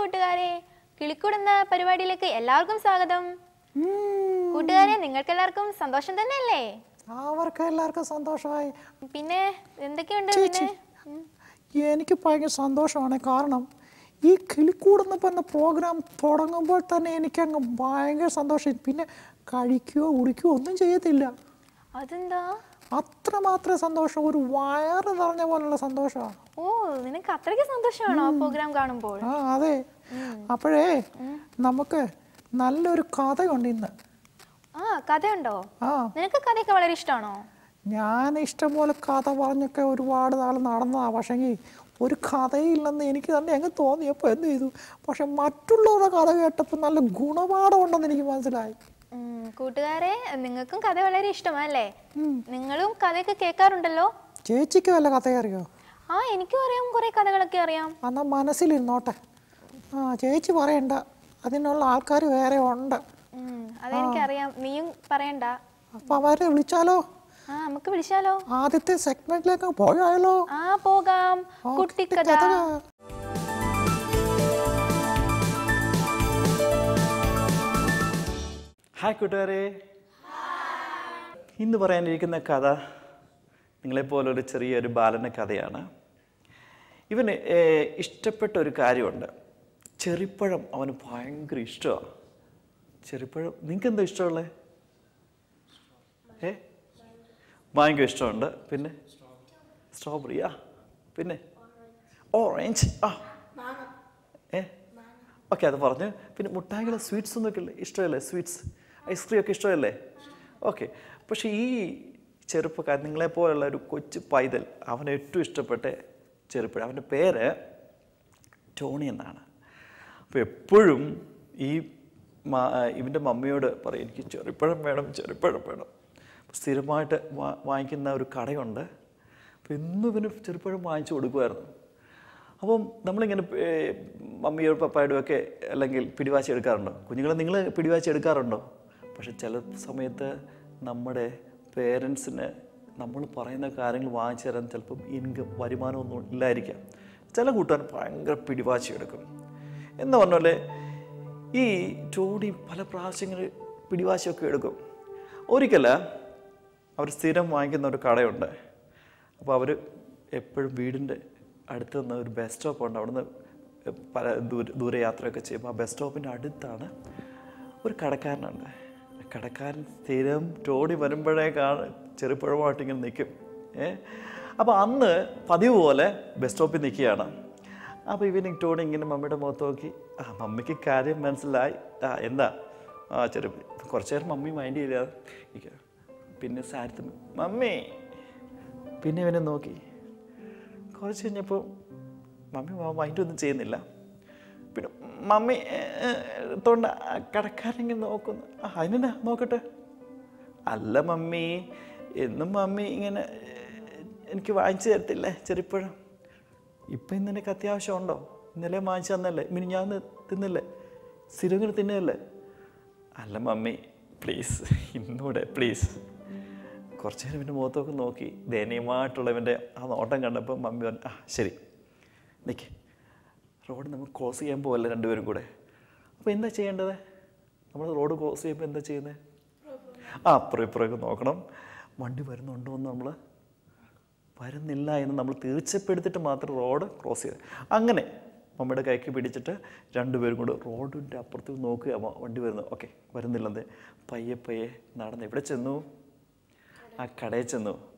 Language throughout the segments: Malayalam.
കൂട്ടുകാരെ കിളിക്കൂട് എന്ന പരിപാടിയിലേക്ക് എല്ലാവർക്കും സ്വാഗതം. കൂട്ടുകാരെ നിങ്ങൾക്ക് എല്ലാവർക്കും സന്തോഷം തന്നെയല്ലേ? അവർക്ക് എല്ലാവർക്കും സന്തോഷമായി. പിന്നെ എന്തൊക്കെയുണ്ട് ചേച്ചി എനിക്ക് ഭയങ്കര സന്തോഷമാണ്. കാരണം ഈ കിളിക്കൂടെന്ന് പറഞ്ഞ പ്രോഗ്രാം തുടങ്ങുമ്പോൾ തന്നെ എനിക്ക് എനിക്കങ്ങ് ഭയങ്കര സന്തോഷം. പിന്നെ കഴിക്കുകയോ കുടിക്കുകയോ ഒന്നും ചെയ്യത്തില്ല. അതെന്താ? അത്രമാത്രം സന്തോഷം ഒരു വയറ് നിറഞ്ഞ പോലുള്ള സന്തോഷമാണ്. ഓ നിനക്ക് അത്രയ്ക്ക് സന്തോഷമാണോ പ്രോഗ്രാം കാണുമ്പോൾ? ആ അതെ. അപ്പോഴേ നമുക്ക് നല്ലൊരു കഥയുണ്ട് ഇന്ന്. ആ കഥയുണ്ടോ? നിനക്ക് കഥയൊക്കെ വളരെ ഇഷ്ടമാണോ? ഞാൻ ഇഷ്ടംപോലെ കഥ പറഞ്ഞൊക്കെ ഒരുപാട് നാൾ നടന്നതാ. പക്ഷേങ്കിൽ ഒരു കഥയില്ലെന്ന് എനിക്ക് തന്നെ അങ്ങ് തോന്നിയപ്പോൾ എന്ത് ചെയ്തു? പക്ഷെ മറ്റുള്ളവരുടെ കഥ കേട്ടപ്പോൾ നല്ല ഗുണപാഠമുണ്ടെന്ന് എനിക്ക് മനസ്സിലായി. കൂട്ടുകാരെ നിങ്ങൾക്കും കഥ വളരെ ഇഷ്ടമല്ലേ നിങ്ങളും കഥയൊക്കെ കേൾക്കാറുണ്ടല്ലോ? ചേച്ചിക്ക് വല്ല കഥ അറിയോ? ആ എനിക്കും അറിയാം കുറെ കഥകളൊക്കെ അറിയാം. എന്നാ മനസ്സിലിരുന്നോട്ടെ. ആ ചേച്ചി പറയണ്ട. അതിനുള്ള ആൾക്കാർ വേറെ ഉണ്ട്. അതെനിക്കറിയാം. നീയും പറയണ്ട. അപ്പൊ അവരെ വിളിച്ചാലോ? ആ നമുക്ക് വിളിച്ചാലോ? ആദ്യത്തെ സെഗ്മെന്റിലേക്ക് പോയാലോ? ആ പോകാം. കുട്ടിക്കഥ. ഹായ് കൂട്ടുകാരെ. ഇന്ന് പറയാനിരിക്കുന്ന കഥ നിങ്ങളെപ്പോലൊരു ചെറിയൊരു ബാലന്റെ കഥയാണ്. ഇവന് ഇഷ്ടപ്പെട്ട ഒരു കാര്യമുണ്ട്. ചെറിപ്പഴം അവന് ഭയങ്കര ഇഷ്ടമാണ് ചെറിപ്പഴം നിങ്ങൾക്ക് എന്താ ഇഷ്ടമുള്ളത് ഏ? ഭയങ്കര ഇഷ്ടമുണ്ട്. പിന്നെ? സ്ട്രോബെറി ആ. പിന്നെ? ഓറഞ്ച് ആ. ഏ? ഓക്കെ അത് പറഞ്ഞു. പിന്നെ മുട്ടായികളെ സ്വീറ്റ്സ് ഒന്നൊക്കെ ഇല്ലേ? ഇഷ്ടമല്ലേ? സ്വീറ്റ്സ് ഐസ്ക്രീം ഒക്കെ ഇഷ്ടമല്ലേ? ഓക്കെ. പക്ഷേ ഈ ചെറുപ്പക്കാരൻ നിങ്ങളെപ്പോലുള്ള ഒരു കൊച്ചു പൈതൽ അവന് ഏറ്റവും ഇഷ്ടപ്പെട്ട ചെറുപ്പഴം അവന്റെ പേര് ടോണി എന്നാണ്. അപ്പോൾ എപ്പോഴും ഈ ഇവന്റെ മമ്മിയോട് പറയും എനിക്ക് ചെറുപ്പഴം വേണം ചെറുപ്പഴം വേണം. സ്ഥിരമായിട്ട് വാങ്ങിക്കുന്ന ഒരു കടയുണ്ട്. അപ്പോൾ എന്നും ഇവന് ചെറുപ്പഴം വാങ്ങിച്ചു കൊടുക്കുമായിരുന്നു. അപ്പം നമ്മളിങ്ങനെ മമ്മിയോ പപ്പായോടും ഒക്കെ അല്ലെങ്കിൽ പിടിവാശി എടുക്കാറുണ്ടോ? കുഞ്ഞുങ്ങളെ നിങ്ങൾ പിടിവാശി എടുക്കാറുണ്ടോ? പക്ഷെ ചില സമയത്ത് നമ്മുടെ പേരൻസിന് നമ്മൾ പറയുന്ന കാര്യങ്ങൾ വാങ്ങിച്ചു തരാൻ ചിലപ്പം ഇൻകം വരുമാനമൊന്നും ഇല്ലായിരിക്കാം. ചില കൂട്ടുകാർ ഭയങ്കര പിടിവാശി എടുക്കും. എന്ന് പറഞ്ഞ ഈ ടോണി പല പ്രാവശ്യങ്ങൾ പിടിവാശിയൊക്കെ എടുക്കും. ഒരിക്കല അവർ സ്ഥിരം വാങ്ങിക്കുന്ന ഒരു കടയുണ്ട്. അപ്പോൾ അവർ എപ്പോഴും വീടിന്റെ അടുത്ത് നിന്ന് ഒരു ബസ് സ്റ്റോപ്പ് ഉണ്ട്. അവിടുന്ന് പല ദൂര ദൂരയാത്രയൊക്കെ ചെയ്യുമ്പോൾ ആ ബസ് സ്റ്റോപ്പിന്റെ അടുത്താണ് ഒരു കടക്കാരനുണ്ട്. കടക്കാരൻ സ്ഥിരം ടോടി വരുമ്പോഴേ കാണ ചെറുപ്പഴമായിട്ട് ഇങ്ങനെ നിൽക്കും. ഏ? അപ്പോൾ അന്ന് പതിവ് പോലെ ബസ് സ്റ്റോപ്പിൽ നിൽക്കുകയാണ്. അപ്പോൾ ഈവനിങ് ടോണി ഇങ്ങനെ മമ്മിയുടെ മുഖത്ത് നോക്കി ആ മമ്മിക്ക് കാര്യം മനസ്സിലായി. ആ എന്താ? ആ ചെറു കുറച്ച് നേരം മമ്മി മൈൻഡ് ചെയ്യില്ല. പിന്നെ സാരത്ത് മമ്മി. പിന്നെ ഇവനെ നോക്കി. കുറച്ച് കഴിഞ്ഞപ്പോൾ മമ്മി മൈൻഡ് ഒന്നും ചെയ്യുന്നില്ല. പിന്നെ മമ്മി തൊണ്ട കടക്കാരെങ്കിൽ നോക്കുന്നു. അതിനെന്നാ? നോക്കട്ടെ. അല്ല മമ്മി എന്നും മമ്മി ഇങ്ങനെ എനിക്ക് വാങ്ങിച്ചു തരത്തില്ലേ ചെറുപ്പഴം? ഇപ്പം ഇന്ന് എനിക്ക് അത്യാവശ്യം ഉണ്ടോ? ഇന്നലെ വാങ്ങിച്ചു തന്നല്ലേ? മിനി ഞാൻ തിന്നില്ലേ? സ്ഥിരം തിന്നല്ലേ? അല്ല മമ്മി പ്ലീസ് ഇന്നൂടെ പ്ലീസ് കുറച്ച് നേരം ഇവന്റെ മുഖത്തൊക്കെ നോക്കി. ദയനീയമായിട്ടുള്ളവന്റെ ആ നോട്ടം കണ്ടപ്പോൾ മമ്മി പറഞ്ഞു ആ ശരി. നിൽക്ക് റോഡ് നമ്മൾ ക്രോസ് ചെയ്യാൻ പോകല്ല രണ്ടുപേരും കൂടെ? അപ്പോൾ എന്താ ചെയ്യേണ്ടത്? നമ്മൾ റോഡ് ക്രോസ് ചെയ്യുമ്പോൾ എന്താ ചെയ്യുന്നത് ആ അപ്പുറം ഇപ്പുറമൊക്കെ നോക്കണം. വണ്ടി വരുന്നുണ്ടോ എന്ന് നമ്മൾ വരുന്നില്ല എന്ന് നമ്മൾ തീർച്ചപ്പെടുത്തിയിട്ട് മാത്രം റോഡ് ക്രോസ് ചെയ്ത് അങ്ങനെ മമ്മയുടെ കൈക്ക് പിടിച്ചിട്ട് രണ്ടുപേരും കൂടെ റോഡിന്റെ അപ്പുറത്ത് നോക്കുക വണ്ടി വരുന്നു. ഓക്കെ വരുന്നില്ലെന്ന്. പയ്യെ പയ്യെ നടന്ന് എവിടെ ചെന്നു. ആ കടയിൽ ചെന്നു.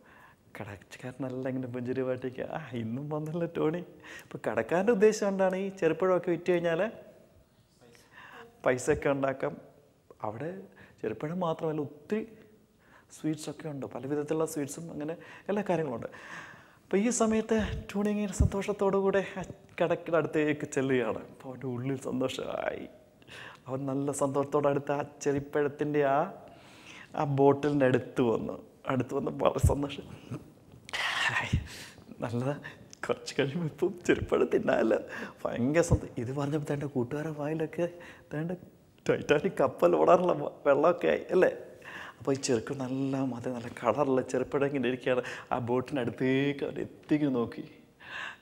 കടക്കാരനെല്ലാം ഇങ്ങനെ പാട്ടിക്ക് ആ ഇന്നും വന്നല്ലോ ടോണി. ഇപ്പം കടക്കാരന്റെ ഉദ്ദേശം എന്താണ്? ഈ ചെറുപ്പഴമൊക്കെ വിറ്റ് കഴിഞ്ഞാൽ പൈസ ഒക്കെ ഉണ്ടാക്കാം. അവിടെ ചെറുപ്പഴം മാത്രമല്ല ഒത്തിരി സ്വീറ്റ്സൊക്കെ ഉണ്ട്. പല വിധത്തിലുള്ള സ്വീറ്റ്സും അങ്ങനെ എല്ലാ കാര്യങ്ങളുണ്ട് അപ്പോൾ ഈ സമയത്ത് ടോണി ഇങ്ങനെ സന്തോഷത്തോടു കൂടെ ആ കടക്കിന്റെ അടുത്തേക്ക് ചെല്ലുകയാണ്. അപ്പോൾ അവന്റെ ഉള്ളിൽ സന്തോഷമായി. അവൻ നല്ല സന്തോഷത്തോടെ അടുത്ത് ആ ചെറിപ്പഴത്തിന്റെ ആ ആ ബോട്ടിലിന്റെ അടുത്ത് വന്നു. അടുത്ത് വന്ന വളരെ സന്തോഷം. നല്ലതാ കുറച്ച് കഴിയുമ്പോൾ ഇപ്പം ചെറുപ്പഴം തിന്നാല്ല ഭയങ്കര സന്തോഷം ഇത് പറഞ്ഞപ്പോൾ തേണ്ട കൂട്ടുകാരുടെ വായിലൊക്കെ തേണ്ട ടൈറ്റാനിക് കപ്പൽ ഓടാറുള്ള വെള്ളമൊക്കെ ആയി അല്ലേ? അപ്പോൾ ഈ ചെറുക്ക് നല്ല മതി നല്ല കളറുള്ള ചെറുപ്പഴം ഇങ്ങനെ ഇരിക്കുകയാണ്. ആ ബോട്ടിനടുത്തേക്ക് അവർ എത്തിക്കുന്നു നോക്കി.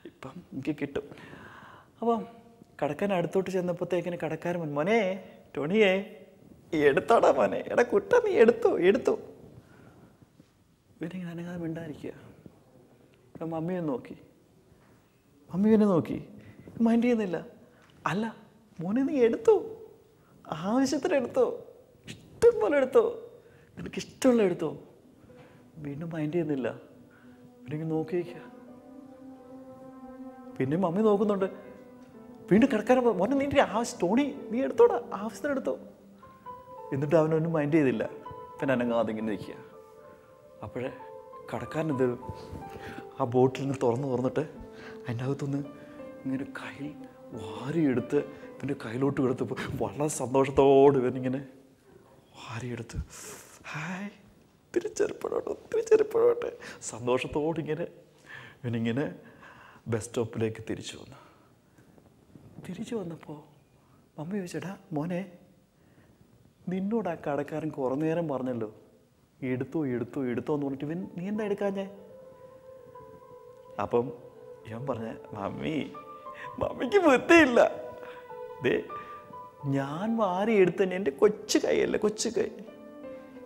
ഇപ്പം എനിക്ക് കിട്ടും. അപ്പം കടക്കാൻ അടുത്തോട്ട് ചെന്നപ്പോഴത്തേക്കിന് കടക്കാരൻ മോനെ ടോണിയേ എടുത്തോടാ മോനെ. എടാ കുട്ട നീ എടുത്തോ എടുത്തോ. ഇവനിങ്ങനെ അനങ്ങാതെ മിണ്ടായിരിക്കുക അപ്പം മമ്മിയെ നോക്കി. മമ്മി പിന്നെ നോക്കി. മൈൻഡ് ചെയ്യുന്നില്ല. അല്ല മോനെ നീ എടുത്തു? ആവശ്യത്തിന് എടുത്തു? ഇഷ്ടം പോലെ എടുത്തു? നിനക്ക് ഇഷ്ടമുള്ള എടുത്തു? വീണ്ടും മൈൻഡ് ചെയ്യുന്നില്ല. പിന്നെ നോക്കി വയ്ക്കുക പിന്നെ മമ്മി നോക്കുന്നുണ്ട്. വീണ്ടും കിടക്കാൻ മോനെ നീ ആവശ്യം തോണി നീ എടുത്തോടാ. ആവശ്യത്തിന് എടുത്തോ. എന്നിട്ട് അവനൊന്നും മൈൻഡ് ചെയ്തില്ല പിന്നെ അനങ്ങാതെ ഇങ്ങനെ ഇരിക്കുക അപ്പോഴേ കടക്കാരൻ ഇത് ആ ബോട്ടിൽ നിന്ന് തുറന്ന് തുറന്നിട്ട് അതിന്റെ അകത്തുനിന്ന് ഇങ്ങനെ കയ്യിൽ വാരിയെടുത്ത് ഇതിന്റെ കയ്യിലോട്ട് എടുത്തപ്പോൾ വളരെ സന്തോഷത്തോടെ ഇവനിങ്ങനെ വാരിയെടുത്ത്. ഹായ് തിരിച്ചെറുപ്പടോട്ടെ ഒത്തിരി സന്തോഷത്തോടിങ്ങനെ ഇവനിങ്ങനെ ബസ് സ്റ്റോപ്പിലേക്ക് തിരിച്ചു വന്നു. തിരിച്ചു വന്നപ്പോൾ മമ്മി ചോദിച്ചടാ മോനെ നിന്നോട് ആ കടക്കാരൻ കുറേ നേരം പറഞ്ഞല്ലോ. എടുത്തോ എടുത്തു എടുത്തു എന്ന് പറഞ്ഞിട്ട് ഇവൻ നീ എന്താ എടുക്കാഞ്ഞേ? അപ്പം ഇവൻ പറഞ്ഞ മമ്മി മമ്മിക്ക് വൃത്തിയില്ല. ദേ ഞാൻ വാരി എടുത്തന്നെ എന്റെ കൊച്ചു കൈയല്ലേ കൊച്ചു കൈ.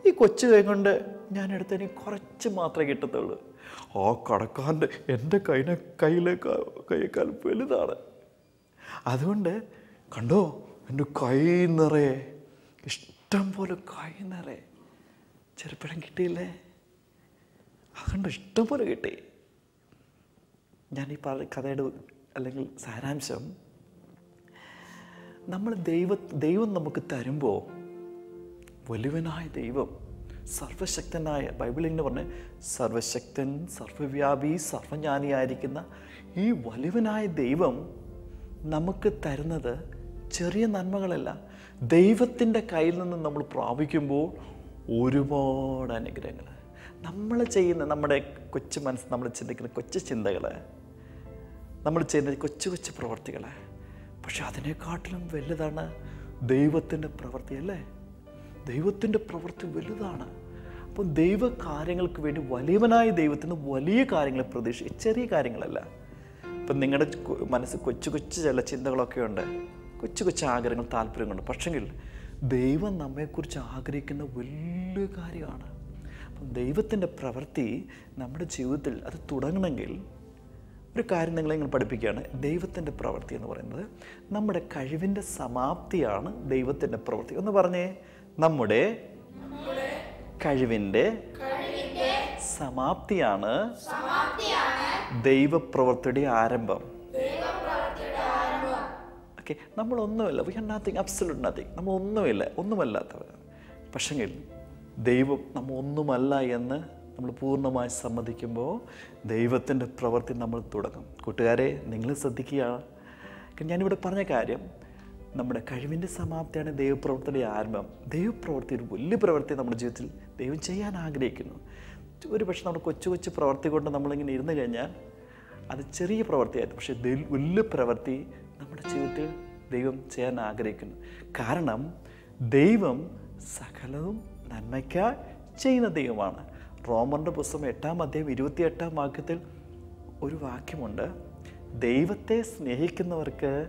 ഈ കൊച്ചു കൈ കൊണ്ട് ഞാൻ എടുത്തതിന് കുറച്ച് മാത്രമേ കിട്ടത്തുള്ളൂ. ആ കടക്കാരന്റെ എന്റെ കൈനെ കയ്യിലേക്കാൾ കൈയേക്കാൾ വലുതാണ്. അതുകൊണ്ട് കണ്ടോ എന്റെ കൈ നിറയെ ഇഷ്ടം പോലെ കൈ നിറയെ. ചെറുപ്പഴം കിട്ടിയില്ലേ? അതുകൊണ്ട് ഇഷ്ടം പോലെ കിട്ടി. ഞാൻ ഈ പറഞ്ഞ കഥയുടെ അല്ലെങ്കിൽ സാരാംശം നമ്മൾ ദൈവ ദൈവം നമുക്ക് തരുമ്പോൾ വലുവനായ ദൈവം സർവശക്തനായ ബൈബിളിൽ എന്ന് പറഞ്ഞ് സർവശക്തൻ സർവവ്യാപി സർവജ്ഞാനിയായിരിക്കുന്ന ഈ വലുവനായ ദൈവം നമുക്ക് തരുന്നത് ചെറിയ നന്മകളല്ല. ദൈവത്തിന്റെ കയ്യിൽ നിന്ന് നമ്മൾ പ്രാപിക്കുമ്പോൾ ഒരുപാട് അനുഗ്രഹങ്ങൾ. നമ്മൾ ചെയ്യുന്ന നമ്മുടെ കൊച്ചു മനസ്സ് നമ്മൾ ചിന്തിക്കുന്ന കൊച്ചു ചിന്തകൾ നമ്മൾ ചെയ്യുന്ന കൊച്ചു കൊച്ചു പ്രവർത്തികൾ പക്ഷെ അതിനെക്കാട്ടിലും വലുതാണ് ദൈവത്തിന്റെ പ്രവൃത്തി അല്ലേ? ദൈവത്തിന്റെ പ്രവൃത്തി വലുതാണ്. അപ്പം ദൈവ കാര്യങ്ങൾക്ക് വേണ്ടി വലിയവനായ ദൈവത്തിന് വലിയ കാര്യങ്ങളെ പ്രതീക്ഷ ചെറിയ കാര്യങ്ങളല്ല. ഇപ്പം നിങ്ങളുടെ മനസ്സ് കൊച്ചു കൊച്ചു ചില ചിന്തകളൊക്കെ ഉണ്ട്. കൊച്ചു കൊച്ചു ആഗ്രഹങ്ങൾ താല്പര്യങ്ങളുണ്ട്. പക്ഷെങ്കിൽ ദൈവം നമ്മെക്കുറിച്ച് ആഗ്രഹിക്കുന്ന വലിയ കാര്യമാണ്. അപ്പം ദൈവത്തിന്റെ പ്രവൃത്തി നമ്മുടെ ജീവിതത്തിൽ അത് തുടങ്ങണമെങ്കിൽ ഒരു കാര്യം നിങ്ങളെ നിങ്ങൾ പഠിപ്പിക്കുകയാണ്. ദൈവത്തിന്റെ പ്രവൃത്തി എന്ന് പറയുന്നത് നമ്മുടെ കഴിവിന്റെ സമാപ്തിയാണ് ദൈവത്തിന്റെ പ്രവൃത്തി. ഒന്ന് പറഞ്ഞേ നമ്മുടെ കഴിവിന്റെ സമാപ്തിയാണ് ദൈവപ്രവൃത്തിയുടെ ആരംഭം. Okay നമ്മളൊന്നുമില്ല. We are nothing absolute nothing നമ്മൾ ഒന്നുമില്ല ഒന്നുമല്ലാത്തവർ പക്ഷെങ്കിൽ ദൈവം നമ്മൾ ഒന്നുമല്ല എന്ന് നമ്മൾ പൂർണമായി സമ്മതിക്കുമ്പോൾ ദൈവത്തിന്റെ പ്രവൃത്തി നമ്മൾ തുടങ്ങും. കൂട്ടുകാരെ നിങ്ങൾ ശ്രദ്ധിക്കുക ഞാനിവിടെ പറഞ്ഞ കാര്യം നമ്മുടെ കഴിവിന്റെ സമാപ്തിയാണ് ദൈവപ്രവൃത്തിയുടെ ആരംഭം. ദൈവപ്രവൃത്തി ഒരു വലിയ പ്രവൃത്തി നമ്മുടെ ജീവിതത്തിൽ ദൈവം ചെയ്യാൻ ആഗ്രഹിക്കുന്നു. ഒരു പക്ഷേ നമ്മുടെ കൊച്ചു കൊച്ചു പ്രവൃത്തി കൊണ്ട് നമ്മളിങ്ങനെ ഇരുന്ന് കഴിഞ്ഞാൽ അത് ചെറിയ പ്രവൃത്തിയായിരുന്നു പക്ഷേ വലിയ പ്രവൃത്തി നമ്മുടെ ജീവിതത്തിൽ ദൈവം ചെയ്യാൻ ആഗ്രഹിക്കുന്നു. കാരണം ദൈവം സകലവും നന്മയ്ക്കായി ചെയ്യുന്ന ദൈവമാണ്. റോമറിന്റെ പുസ്തകം എട്ടാം അധ്യായം ഇരുപത്തി എട്ടാം വാക്യത്തിൽ ഒരു വാക്യമുണ്ട്. ദൈവത്തെ സ്നേഹിക്കുന്നവർക്ക്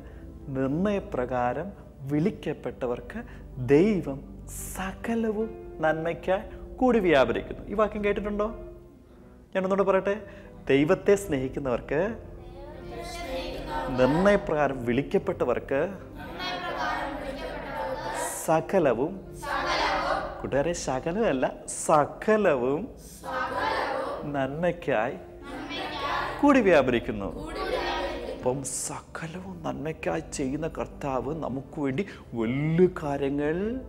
നിർണയപ്രകാരം വിളിക്കപ്പെട്ടവർക്ക് ദൈവം സകലവും നന്മയ്ക്കായി കൂടി വ്യാപരിക്കുന്നു. ഈ വാക്യം കേട്ടിട്ടുണ്ടോ? ഞാനൊന്നുകൂടെ പറയട്ടെ. ദൈവത്തെ സ്നേഹിക്കുന്നവർക്ക് നിർണയപ്രകാരം വിളിക്കപ്പെട്ടവർക്ക് സകലവും കൂട്ടുകാരെ ശകലമല്ല സകലവും നന്മയ്ക്കായി കൂടി വ്യാപരിക്കുന്നു. അപ്പം സകലവും നന്മയ്ക്കായി ചെയ്യുന്ന കർത്താവ് നമുക്ക് വേണ്ടി വലിയ കാര്യങ്ങൾ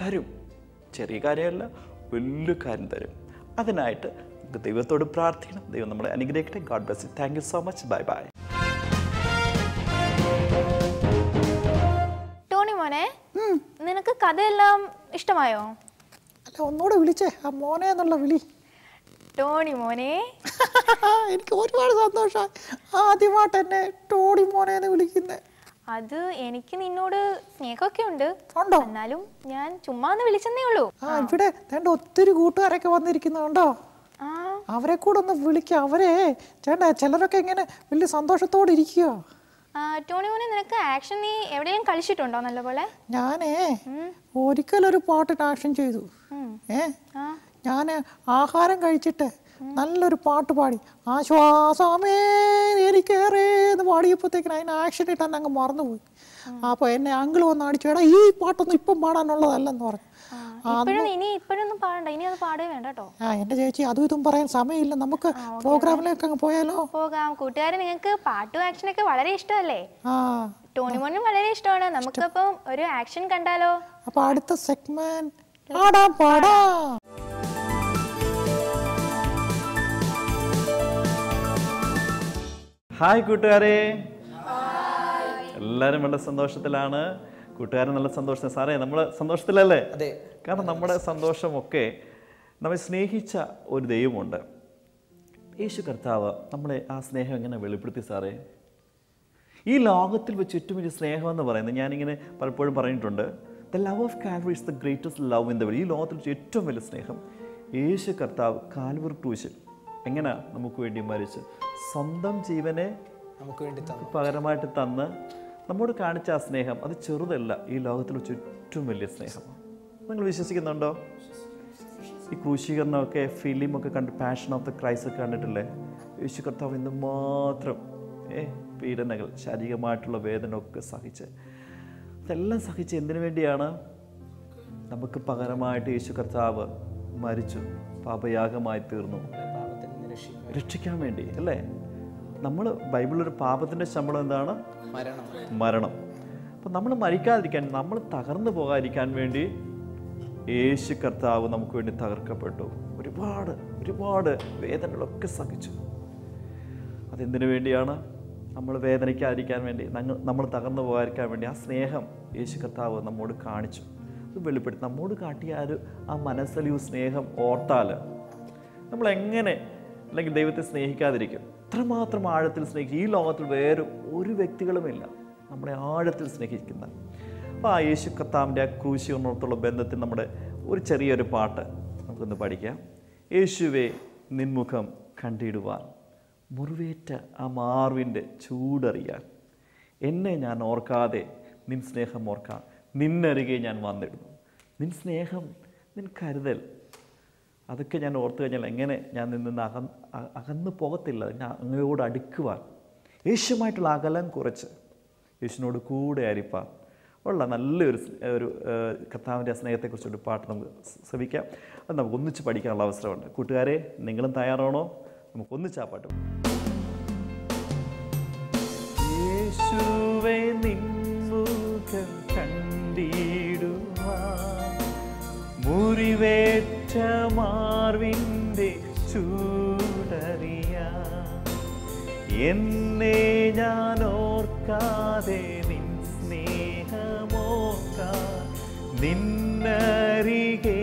തരും. ചെറിയ കാര്യമല്ല വലിയ കാര്യം തരും. അതിനായിട്ട് ദൈവത്തോട് പ്രാർത്ഥിക്കണം. ദൈവം നമ്മളെ അനുഗ്രഹിക്കട്ടെ. God bless thank you so much bye bye നിനക്ക് കഥയെല്ലാം ഇഷ്ടമായോ? അല്ല ഒന്നുകൂടെ വിളിച്ചേ. ആ മോനെ എന്നുള്ള വിളി. ടോണി മോനെ. എനിക്ക് ഒരുപാട് സന്തോഷമായി ആദ്യമായിട്ട് എന്നെ ടോണി മോനെ എന്ന് വിളിക്കുന്നത് അത് എനിക്ക് നിന്നോട് സ്നേഹമൊക്കെ ഉണ്ട്. എന്നാലും ഞാൻ ചുമ്മാ ഒന്ന് വിളിച്ചെന്നേ ഉള്ളൂ. ആ ഇവിടെ രണ്ട് ഒത്തിരി കൂട്ടുകാരൊക്കെ വന്നിരിക്കുന്നുണ്ടോ അവരെ കൂടെ ഒന്ന് വിളിക്കാം. അവരെ ചേട്ടാ ചിലരൊക്കെ ഇങ്ങനെ വലിയ സന്തോഷത്തോടെ ഇരിക്കുക ടോണി മോനെ നിനക്ക് ആക്ഷൻ നീ എവിടെയും കളിച്ചിട്ടുണ്ടോ നല്ലപോലെ? ഞാനേ ഒരിക്കലൊരു പാട്ടിട്ട് ആക്ഷൻ ചെയ്തു. ഏ? ഞാൻ ആഹാരം കഴിച്ചിട്ട് നല്ലൊരു പാട്ട് പാടി. ആശ്വാസമേ എനിക്കേറെ എന്ന് പാടിയപ്പോഴത്തേക്കിന് അതിന് ആക്ഷൻ ഇട്ടാൻ അങ്ങ് മറന്നുപോയി. അപ്പോൾ എന്നെ അങ്കിൾ വന്ന് അടിച്ചു എടാ ഈ പാട്ടൊന്നും ഇപ്പം പാടാനുള്ളതല്ലെന്ന് പറഞ്ഞു. ഇനി ഇപ്പോഴൊന്നും പാടണ്ട. ഇനി അത് പാടേ വേണ്ട കേട്ടോ ആ എന്റെ ചേച്ചി അതും ഇതും പറയാൻ സമയമില്ല. നമുക്ക് പ്രോഗ്രാമിലേക്ക് അങ്ങ് പോയാലോ? പോകാം. കൂട്ടുകാരെ നിങ്ങൾക്ക് പാട്ടും ആക്ഷനൊക്കെ വളരെ ഇഷ്ടമല്ലേ? ആ. ടോണി മോനും വളരെ ഇഷ്ടമാണ്. നമുക്കപ്പം ഒരു ആക്ഷൻ കണ്ടാലോ? അപ്പോൾ അടുത്ത സെഗ്മെന്റ് ആടാം പാടാം. ഹായ് കൂട്ടുകാരെ. എല്ലാവരും വളരെ സന്തോഷത്തിലാണ്. കൂട്ടുകാരൻ നല്ല സന്തോഷം. സാറേ നമ്മൾ സന്തോഷത്തിലല്ലേ? അതെ. കാരണം നമ്മുടെ സന്തോഷമൊക്കെ നമ്മെ സ്നേഹിച്ച ഒരു ദൈവമുണ്ട്. യേശു കർത്താവ് നമ്മളെ ആ സ്നേഹം എങ്ങനെ വെളിപ്പെടുത്തി സാറേ? ഈ ലോകത്തിൽ വെച്ച് ഏറ്റവും വലിയ സ്നേഹം എന്ന് പറയുന്നത് ഞാനിങ്ങനെ പലപ്പോഴും പറഞ്ഞിട്ടുണ്ട്. The love of Calvary is the greatest love in the world ഈ ലോകത്തിൽ വെച്ച് ഏറ്റവും വലിയ സ്നേഹം യേശു കർത്താവ് കാൽവർ ക്രൂശിൽ എങ്ങനെ നമുക്ക് വേണ്ടി മരിച്ച് സ്വന്തം ജീവനെ നമുക്ക് വേണ്ടി പകരമായിട്ട് തന്ന് നമ്മോട് കാണിച്ച ആ സ്നേഹം അത് ചെറുതല്ല. ഈ ലോകത്തിൽ വെച്ച് ഏറ്റവും വലിയ സ്നേഹമാണ് നിങ്ങൾ വിശ്വസിക്കുന്നുണ്ടോ? ഈ ക്രൂശീകരണമൊക്കെ ഫിലിമൊക്കെ കണ്ട് പാഷൻ ഓഫ് ദ ക്രൈസ്റ്റ് ഒക്കെ കണ്ടിട്ടില്ലേ? യേശു കർത്താവ് ഇന്ന് മാത്രം ഏ പീഡനകൾ ശാരീരികമായിട്ടുള്ള വേദന ഒക്കെ സഹിച്ച്. അതെല്ലാം സഹിച്ച് എന്തിനു വേണ്ടിയാണ്? നമുക്ക് പകരമായിട്ട് യേശു കർത്താവ് മരിച്ചു. പാപയാഗമായി തീർന്നു. രക്ഷിക്കാൻ വേണ്ടി അല്ലേ? നമ്മൾ ബൈബിളൊരു പാപത്തിന്റെ ശമ്പളം എന്താണ്? മരണം. മരണം. അപ്പം നമ്മൾ മരിക്കാതിരിക്കാൻ നമ്മൾ തകർന്നു പോകാതിരിക്കാൻ വേണ്ടി യേശു കർത്താവ് നമുക്ക് വേണ്ടി തകർക്കപ്പെട്ടു. ഒരുപാട് ഒരുപാട് വേദനകളൊക്കെ സഹിച്ചു. അതെന്തിനു വേണ്ടിയാണ്? നമ്മൾ വേദനിക്കാതിരിക്കാൻ വേണ്ടി നമ്മൾ തകർന്നു പോകാതിരിക്കാൻ വേണ്ടി ആ സ്നേഹം യേശു കർത്താവ് നമ്മോട് കാണിച്ചു. അത് വെളിപ്പെടുത്തി നമ്മോട് കാട്ടിയ ആ ഒരു ആ മനസ്സലിയു സ്നേഹം ഓർത്താൽ നമ്മളെങ്ങനെ അല്ലെങ്കിൽ ദൈവത്തെ സ്നേഹിക്കാതിരിക്കും? ഇത്രമാത്രം ആഴത്തിൽ സ്നേഹിക്കും. ഈ ലോകത്തിൽ വേറെ ഒരു വ്യക്തികളുമില്ല. നമ്മളെ ആഴത്തിൽ സ്നേഹിക്കുന്ന. അപ്പോൾ ആ യേശു കർത്താവിന്റെ ആ ഒന്നോടത്തുള്ള ബന്ധത്തിൽ നമ്മുടെ ഒരു ചെറിയൊരു പാട്ട് നമുക്കൊന്ന് പഠിക്കാം. യേശുവെ നിൻമുഖം കണ്ടിടുവാൻ. മുറിവേറ്റ ആ മാർവിന്റെ ചൂടറിയാൻ. എന്നെ ഞാൻ ഓർക്കാതെ നിൻ സ്നേഹം ഓർക്കാം നിന്നരികെ ഞാൻ വന്നിടുന്നു. നിൻ സ്നേഹം നിൻ കരുതൽ. അതൊക്കെ ഞാൻ ഓർത്തു കഴിഞ്ഞാൽ എങ്ങനെ ഞാൻ നിന്ന് അക അകന്നു പോകത്തില്ല. ഞാൻ അങ്ങയോട് അടുക്കുവാൻ. യേശുമായിട്ടുള്ള അകലം കുറച്ച്. യേശുവിനോട് കൂടെ അരിപ്പാൻ. ഉള്ള നല്ലൊരു ഒരു കർത്താവിന്റെ ആ സ്നേഹത്തെക്കുറിച്ചൊരു പാട്ട് നമുക്ക് ശ്രമിക്കാം അത് നമുക്ക് ഒന്നിച്ച് പഠിക്കാനുള്ള അവസരമുണ്ട്. കൂട്ടുകാരെ നിങ്ങളും തയ്യാറാണോ? നമുക്ക് ഒന്നിച്ച് പാട്ട് മുറിവേറ്റ മാർവിന്റെ ചൂടറിയാൻ എന്നെ ഞാൻ ഓർക്കാതെ നിൻ സ്നേഹമോർക്കാൻ നിന്നരികെ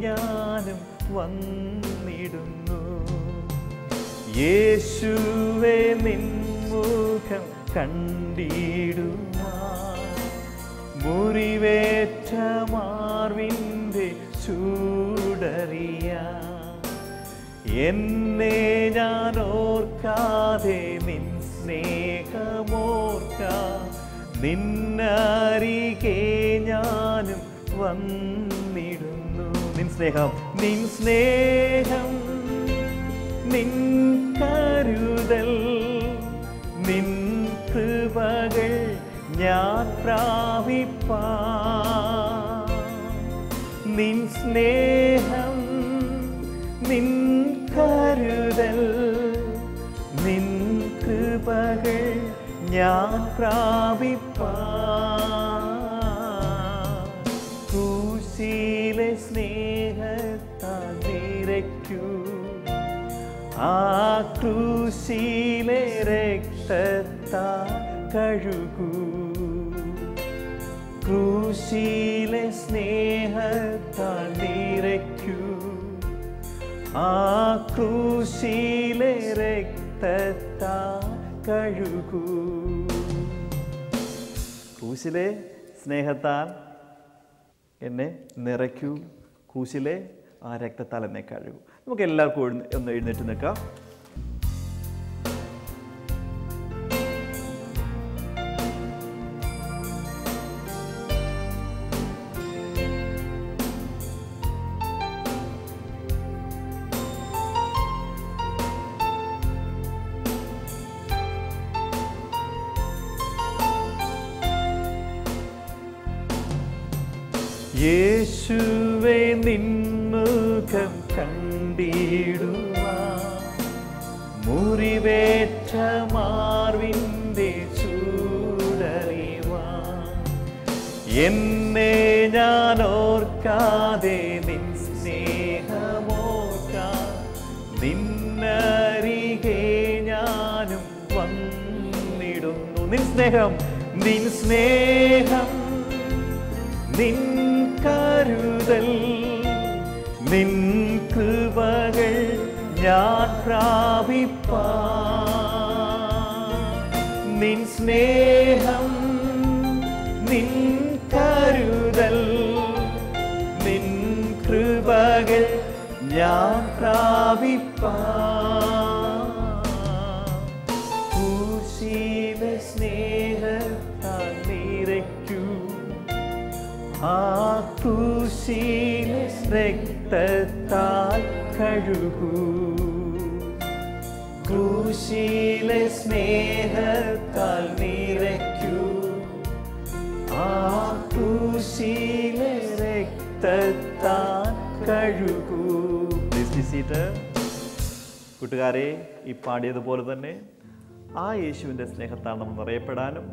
ഞാനും വന്നിടുന്നു. യേശുവെ നിൻമുഖം കണ്ടിടുന്ന മുറിവേറ്റ മാർവിന്റെ ചൂടറിയാൻ എന്നെ ഞാൻ ഓർക്കാതെ നിൻ സ്നേഹമോർക്ക. നിന്നരികെ ഞാനും വന്നിടുന്നു. നിൻ സ്നേഹം. നിൻ സ്നേഹം. നിൻ കരുതൽ. നിൻ കൃപകൾ ഞാൻ പ്രാപിപ്പാ നിൻ സ്നേഹം. നിൻ കരുതൽ. നിൻ കൃപകൾ ഞാൻ പ്രാപിപ്പാ ക്രൂശിലെ സ്നേഹത്താൽ ആ ക്രൂശിലെ രക്തത്താ കഴുകൂ. ക്രൂശീലെ സ്നേഹത്താൽ ആ ക്രൂശിലെ രക്തത്താൽ കഴുകൂ. ക്രൂശിലെ സ്നേഹത്താൽ എന്നെ നിറയ്ക്കൂ. ക്രൂശിലെ ആ രക്തത്താൽ എന്നെ കഴുകൂ. നമുക്ക് എല്ലാവർക്കും ഒന്ന് എഴുന്നേറ്റ് നിൽക്കാം. യേശുവെ നിൻമുഖം കണ്ടിടുവാ മുറിവേറ്റ മാർവിന്റെ ചൂടറിവാ എന്നെ ഞാൻ ഓർക്കാതെ നിൻ സ്നേഹമോർക്കാ നിന്നരികെ ഞാനും വന്നിടുന്നു. നിൻ സ്നേഹം നിൻ സ്നേഹം. കരുതൽ നിൻ കൃപകൾ ഞാൻ പ്രാപിപ്പാ നിൻ സ്നേഹം നിൻ കരുതൽ നിൻ കൃപകൾ ഞാൻ പ്രാപിപ്പാ ക്രൂശിലെ രക്തത്താൽ കഴുകൂ. ക്രൂശിലെ സ്നേഹത്താൽ നിറയ്ക്കൂ. ആ ക്രൂശിലെ രക്തത്താൽ കഴുകൂ. Be കൂട്ടുകാരെ ഈ പാടിയതുപോലെ തന്നെ ആ യേശുവിന്റെ സ്നേഹത്താൽ നമ്മൾ നിറയപ്പെടാനും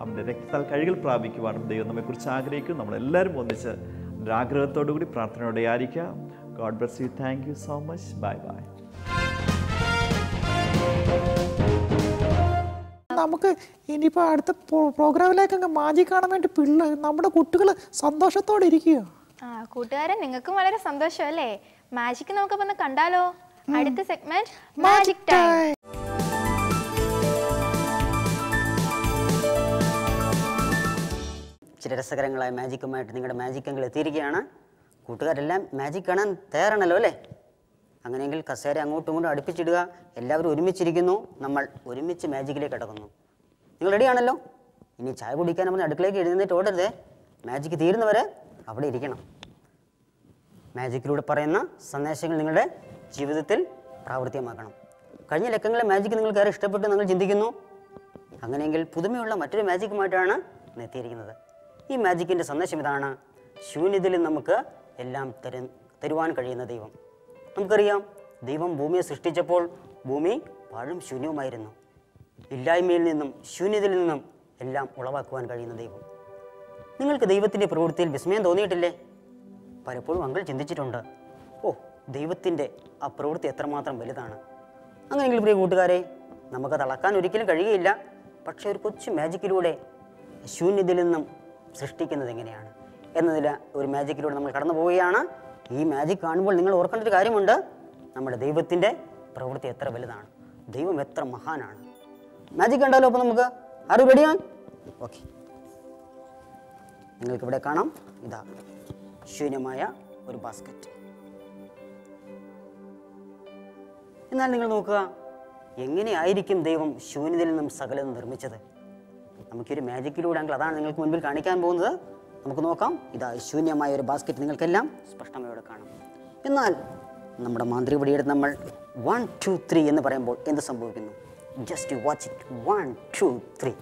അവന്റെ രക്തത്താൽ കഴുകൽ പ്രാപിക്കുവാനും ദൈവം നമ്മെക്കുറിച്ച് ആഗ്രഹിക്കും. നമ്മളെല്ലാവരും ഒന്നിച്ച് ഒരു ആഗ്രഹത്തോടു കൂടി പ്രാർത്ഥനയോടെ ആയിരിക്കാം. God bless you thank you so much bye bye നമുക്ക് ഇനിയിപ്പോൾ അടുത്ത പ്രോ- പ്രോഗ്രാമിലേക്ക് അങ്ങ് മാജി കാണാൻ വേണ്ടി പിള്ള നമ്മുടെ കുട്ടികൾ സന്തോഷത്തോടെ ഇരിക്കുക ആ കൂട്ടുകാരൻ നിങ്ങൾക്കും വളരെ സന്തോഷം അല്ലേ മാജിക്ക് നമുക്ക് വന്ന് കണ്ടാലോ അടുത്ത സെഗ്മെന്റ് മാജിക് ടൈം ഇച്ചിരി രസകരങ്ങളായ മാജിക്കുമായിട്ട് നിങ്ങളുടെ മാജിക് അങ്കിൾ എത്തിയിരിക്കുകയാണ്. കൂട്ടുകാരെല്ലാം മാജിക് കാണാൻ തയ്യാറാണല്ലോ അല്ലേ? അങ്ങനെയെങ്കിൽ കസേര അങ്ങോട്ടും ഇങ്ങോട്ടും അടുപ്പിച്ചിടുക. എല്ലാവരും ഒരുമിച്ചിരിക്കുന്നു. നമ്മൾ ഒരുമിച്ച് മാജിക്കിലേക്ക് കിടക്കുന്നു. നിങ്ങൾ റെഡിയാണല്ലോ ഇനി ചായ കുടിക്കാൻ നമ്മൾ അടുക്കളയ്ക്ക് എഴുന്നേറ്റ് ഓടരുതേ. മാജിക്ക് തീരുന്നവരെ അവിടെ ഇരിക്കണം. മാജിക്കിലൂടെ പറയുന്ന സന്ദേശങ്ങൾ നിങ്ങളുടെ ജീവിതത്തിൽ പ്രാവർത്തികമാക്കണം. കഴിഞ്ഞ ലക്കങ്ങളെ മാജിക്ക് നിങ്ങൾക്ക് ഏറെ ഇഷ്ടപ്പെട്ട് നിങ്ങൾ ചിന്തിക്കുന്നു? അങ്ങനെയെങ്കിൽ പുതുമയുള്ള മറ്റൊരു മാജിക്കുമായിട്ടാണ് എത്തിയിരിക്കുന്നത്. ഈ മാജിക്കിന്റെ സന്ദേശം ഇതാണ്. ശൂന്യതയിൽ നമുക്ക് എല്ലാം തരു തരുവാൻ കഴിയുന്ന ദൈവം. നമുക്കറിയാം ദൈവം ഭൂമിയെ സൃഷ്ടിച്ചപ്പോൾ ഭൂമി പാഴും ശൂന്യവുമായിരുന്നു. ഇല്ലായ്മയിൽ നിന്നും ശൂന്യതയിൽ നിന്നും എല്ലാം ഉളവാക്കുവാൻ കഴിയുന്ന ദൈവം. നിങ്ങൾക്ക് ദൈവത്തിന്റെ പ്രവൃത്തിയിൽ വിസ്മയം തോന്നിയിട്ടില്ലേ? പലപ്പോഴും അങ്കിൾ ചിന്തിച്ചിട്ടുണ്ട് ഓ ദൈവത്തിന്റെ ആ പ്രവൃത്തി എത്രമാത്രം വലുതാണ്? അങ്ങനെയെങ്കിൽ പ്രിയ കൂട്ടുകാരെ നമുക്കത് അളക്കാൻ ഒരിക്കലും കഴിയുകയില്ല. പക്ഷേ ഒരു കൊച്ചു മാജിക്കിലൂടെ ശൂന്യതയിൽ നിന്നും സൃഷ്ടിക്കുന്നത് എങ്ങനെയാണ്? എന്നതിൽ ഒരു മാജിക്കിലൂടെ നമ്മൾ കടന്നു പോവുകയാണ്. ഈ മാജിക് കാണുമ്പോൾ നിങ്ങൾ ഓർക്കേണ്ട ഒരു കാര്യമുണ്ട്. നമ്മുടെ ദൈവത്തിന്റെ പ്രവൃത്തി എത്ര വലുതാണ്. ദൈവം എത്ര മഹാനാണ്. മാജിക് കണ്ടാലോ അപ്പോൾ നമുക്ക്? ആരും റെഡിയാണ് ഓക്കെ നിങ്ങൾക്കിവിടെ കാണാം. ഇതാ ശൂന്യമായ ഒരു ബാസ്ക്കറ്റ് എന്നാൽ നിങ്ങൾ നോക്കുക എങ്ങനെയായിരിക്കും ദൈവം ശൂന്യതയിൽ നിന്നും സകലം നിർമ്മിച്ചത്? നമുക്കൊരു മാജിക്കിലൂടെ ആണെങ്കിൽ അതാണ് നിങ്ങൾക്ക് മുൻപിൽ കാണിക്കാൻ പോകുന്നത്. നമുക്ക് നോക്കാം. ഇതാ ശൂന്യമായ ഒരു ബാസ്ക്കറ്റ് നിങ്ങൾക്കെല്ലാം സ്പഷ്ടമായോടെ കാണാം. എന്നാൽ നമ്മുടെ മാന്ത്രികപടിയുടെ നമ്മൾ വൺ ടു ത്രീ എന്ന് പറയുമ്പോൾ എന്ത് സംഭവിക്കുന്നു? Just watch it one two three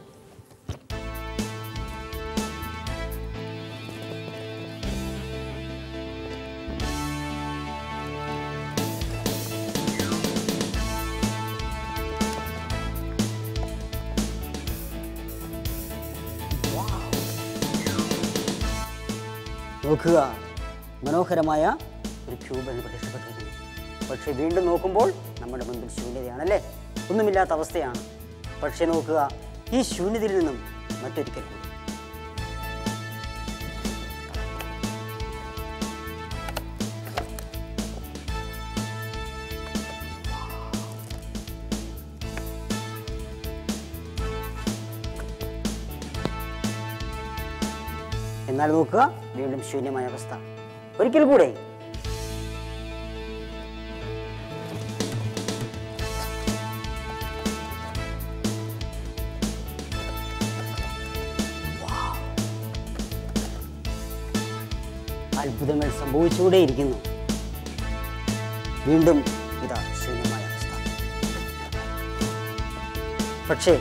നോക്കുക. മനോഹരമായ ഒരു ക്യൂബ് എന്ന് പ്രത്യക്ഷപ്പെട്ടിരിക്കുന്നു പക്ഷേ വീണ്ടും നോക്കുമ്പോൾ നമ്മുടെ മുൻപിൽ ശൂന്യതയാണല്ലേ? ഒന്നുമില്ലാത്ത അവസ്ഥയാണ്. പക്ഷേ നോക്കുക ഈ ശൂന്യതയിൽ നിന്നും മറ്റൊരിക്കൽ എന്നാൽ നോക്കുക വീണ്ടും ശൂന്യമായ അവസ്ഥ. ഒരിക്കൽ കൂടെ. അത്ഭുതങ്ങൾ സംഭവിച്ചുകൂടെയിരിക്കുന്നു വീണ്ടും ഇതാ ശൂന്യമായ അവസ്ഥ. പക്ഷേ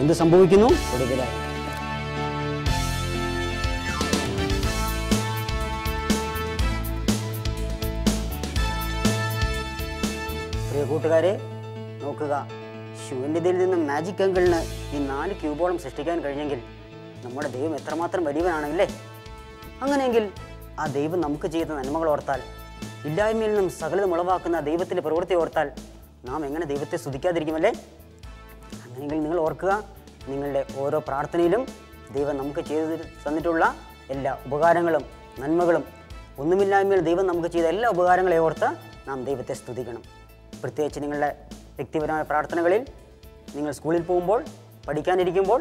എന്ത് സംഭവിക്കുന്നു? പ്രിയ കൂട്ടുകാരെ നോക്കുക. ശിവന്റെതിൽ നിന്ന് മാജിക് അങ്കിളിന് ഈ നാല് ക്യൂബോളം സൃഷ്ടിക്കാൻ കഴിഞ്ഞെങ്കിൽ നമ്മുടെ ദൈവം എത്രമാത്രം വലിയവനാണല്ലേ അങ്ങനെയെങ്കിൽ ആ ദൈവം നമുക്ക് ചെയ്ത നന്മകൾ ഓർത്താൽ ഇല്ലായ്മയിൽ നിന്നും സകലതും ഉളവാക്കുന്ന ദൈവത്തിന്റെ പ്രവൃത്തി ഓർത്താൽ നാം എങ്ങനെ ദൈവത്തെ സ്തുതിക്കാതിരിക്കുമല്ലേ അങ്ങനെയെങ്കിൽ നിങ്ങൾ ഓർക്കുക നിങ്ങളുടെ ഓരോ പ്രാർത്ഥനയിലും ദൈവം നമുക്ക് ചെയ്തു തന്നിട്ടുള്ള എല്ലാ ഉപകാരങ്ങളും നന്മകളും ഒന്നുമില്ലായ്മയിൽ ദൈവം നമുക്ക് ചെയ്ത എല്ലാ ഉപകാരങ്ങളെ ഓർത്ത് നാം ദൈവത്തെ സ്തുതിക്കണം. പ്രത്യേകിച്ച് നിങ്ങളുടെ വ്യക്തിപരമായ പ്രാർത്ഥനകളിൽ നിങ്ങൾ സ്കൂളിൽ പോകുമ്പോൾ പഠിക്കാനിരിക്കുമ്പോൾ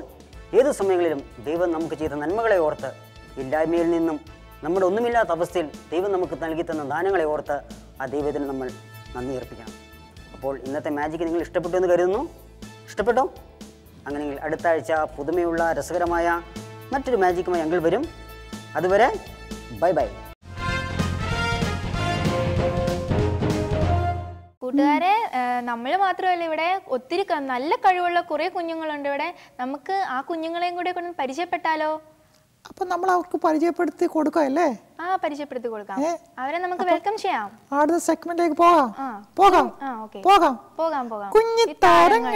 ഏത് സമയങ്ങളിലും ദൈവം നമുക്ക് ചെയ്ത നന്മകളെ ഓർത്ത് ഇല്ലായ്മയിൽ നിന്നും നമ്മുടെ ഒന്നുമില്ലാത്ത അവസ്ഥയിൽ ദൈവം നമുക്ക് നൽകി തന്ന ദാനങ്ങളെ ഓർത്ത് ആ ദൈവത്തിന് നമ്മൾ നന്ദി അർപ്പിക്കണം. അപ്പോൾ ഇന്നത്തെ മാജിക്ക് നിങ്ങൾ ഇഷ്ടപ്പെട്ടു എന്ന് കരുതുന്നു. ഇഷ്ടപ്പെട്ടോ? അങ്ങനെയെങ്കിൽ അടുത്ത ആഴ്ച പുതുമയുള്ള രസകരമായ മറ്റൊരു മാജിക്കുമായി ഞങ്ങൾ വരും. അതുവരെ ബൈ ബൈ. കൂട്ടുകാരെ നമ്മൾ മാത്രമല്ല ഇവിടെ ഒത്തിരി നല്ല കഴിവുള്ള കുറേ കുഞ്ഞുങ്ങളുണ്ട് ഇവിടെ. നമുക്ക് ആ കുഞ്ഞുങ്ങളെയും കൂടെ കൊണ്ട് പരിചയപ്പെട്ടാലോ? അപ്പൊ നമ്മൾ അവർക്ക് പരിചയപ്പെടുത്തി കൊടുക്കല്ലേ? ആ പരിചയപ്പെടുത്തി കൊടുക്കാം. അവരെ നമുക്ക് വെൽക്കം ചെയ്യാം. അടുത്ത സെഗ്മെന്റിലേക്ക് പോകാം. പോകാം. പോകാം. പോകാം പോകാം. കുഞ്ഞു താരങ്ങൾ.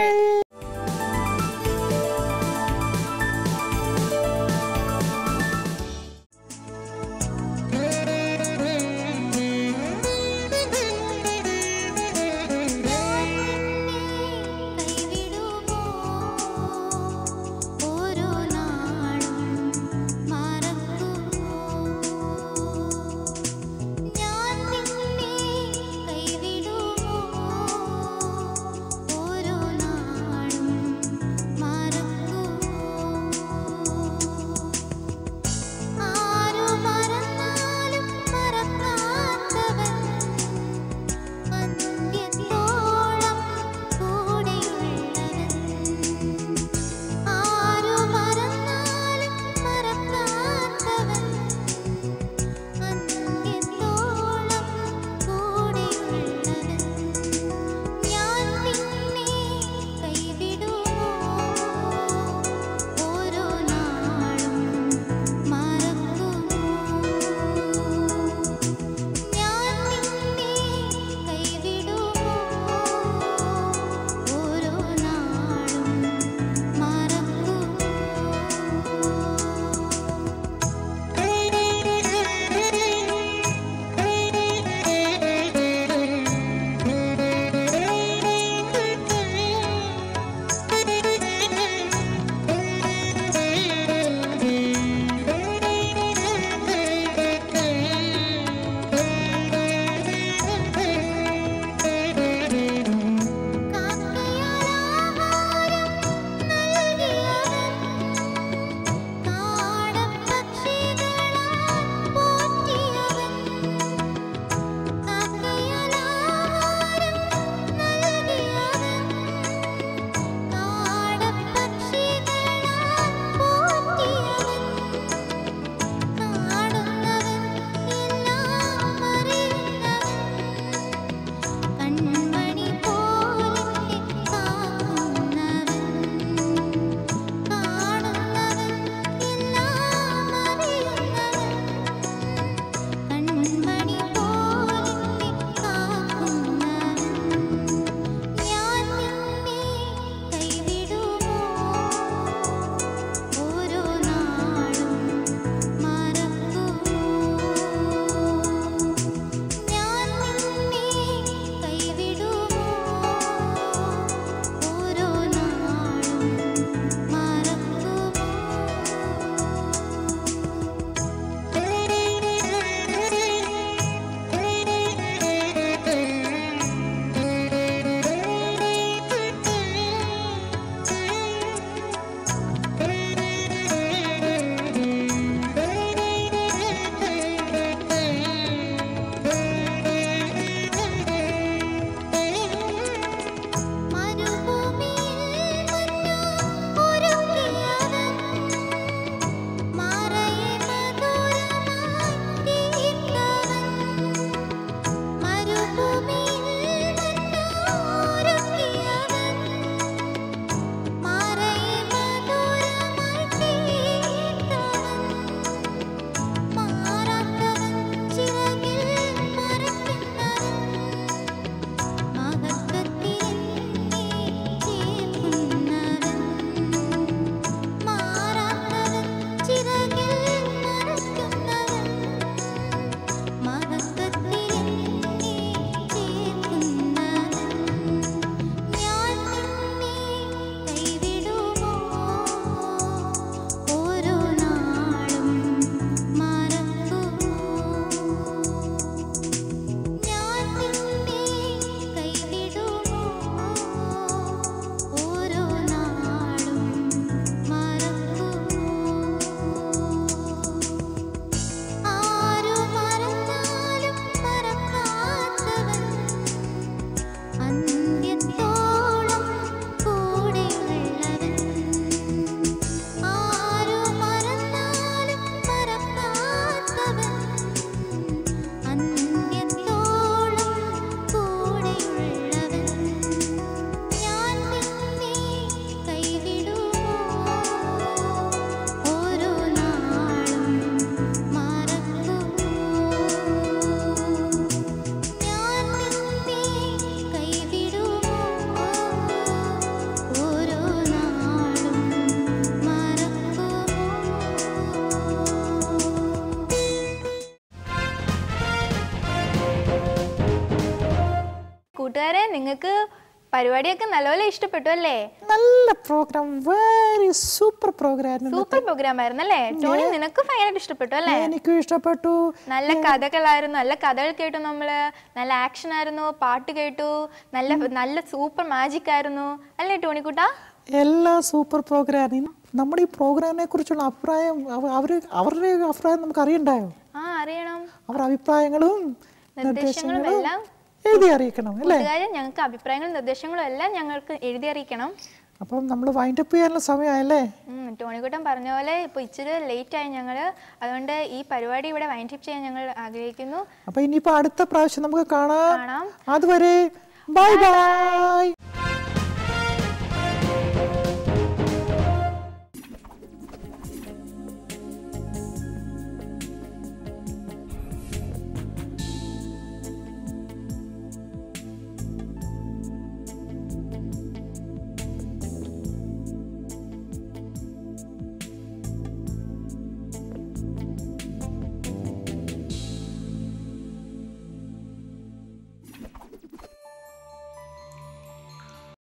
പരിപാടിയൊക്കെ നല്ലപോലെ ഇഷ്ടപ്പെട്ടു അല്ലേ നല്ല program very super program super program ആയിരുന്നു അല്ലേ ടോണി നിനക്ക് ഭയങ്കരമായിട്ട് ഇഷ്ടപ്പെട്ടു അല്ലേ? എനിക്കും ഇഷ്ടപ്പെട്ടു. നല്ല കഥകളായിരുന്നു നല്ല കഥകൾ കേട്ടു നമ്മൾ. നല്ല ആക്ഷൻ ആയിരുന്നു പാട്ട് കേട്ടു. നല്ല നല്ല സൂപ്പർ മാജിക് ആയിരുന്നു. അല്ലേ ടോണിക്കുട്ട? എല്ലാ സൂപ്പർ പ്രോഗ്രാം നമ്മുടെ ഈ പ്രോഗ്രാമിനെ കുറിച്ചുള്ള അഭിപ്രായം അവർ അവർ അവരുടെ അഭിപ്രായം നമുക്ക് അറിയണ്ടായോ ആ അറിയണം. അവരുടെ അഭിപ്രായങ്ങളും നിർദ്ദേശങ്ങളും എല്ലാം എഴുതി അറിയിക്കണം അല്ലേ? ഞങ്ങൾക്ക് അഭിപ്രായങ്ങളും നിർദ്ദേശങ്ങളും എല്ലാം ഞങ്ങൾക്ക് എഴുതി അറിയിക്കണം. അപ്പം നമ്മൾ വൈൻഡ് അപ്പ് ചെയ്യാനുള്ള സമയമായല്ലേ? ടോണിക്കുട്ടൻ പറഞ്ഞ പോലെ ഇപ്പോൾ ഇച്ചിരി ലേറ്റ് ആയി ഞങ്ങൾ അതുകൊണ്ട് ഈ പരിപാടി ഇവിടെ വൈൻഡ് അപ്പ് ചെയ്യാൻ ഞങ്ങൾ ആഗ്രഹിക്കുന്നു. അപ്പൊ ഇനിയിപ്പോ അടുത്ത പ്രാവശ്യം നമുക്ക് കാണാം. അതുവരെ ബൈ ബൈ